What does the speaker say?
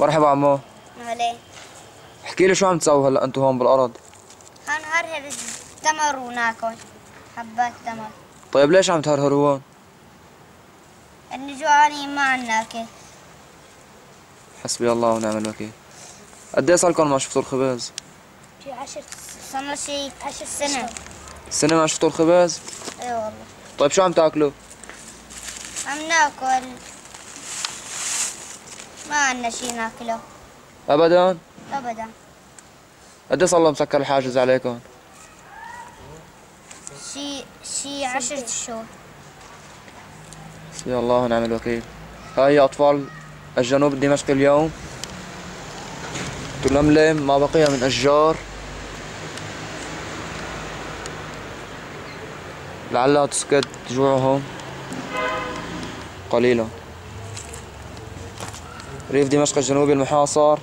مرحبا عمو. عليه احكي لي شو عم تسووا هلا أنتم هون بالأرض؟ هنهرهر التمر وناكل حبات تمر طيب ليش عم تهرهروا هون؟ اني جوعانين ما عنا أكل. حسبي الله ونعم الوكيل. قد إيه صار لكم ما شفتوا الخبز في عشر صار شي عشر سنة. السنة ما شفتوا الخبز اي والله. طيب شو عم تاكلوا؟ عم ناكل ما عنا شي ناكله. ابدا؟ ابدا. قد صار له مسكر الحاجز عليكم؟ شي شي عشرة شهور. حسبي الله ونعم الوكيل. هاي أطفال الجنوب الدمشقي اليوم. تلملم ما بقي من أشجار. لعلها تسكت جوعهم. قليلا. ريف دمشق الجنوبي المحاصر.